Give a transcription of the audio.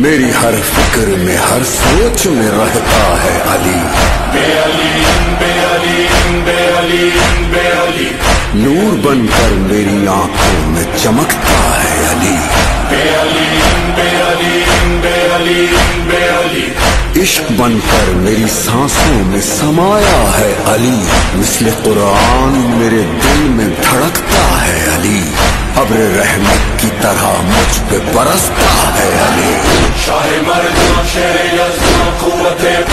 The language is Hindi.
मेरी हर फ़िक्र में, हर सोच में रहता है अली। नूर बनकर मेरी आँखों में चमकता है अली। बेअली इश्क बनकर मेरी सांसों में समाया है अली। मिसले कुरान मेरे दिल में धड़कता है अली। अब्र रहमत की तरह मुझ पे बरसता है अली। Yeah.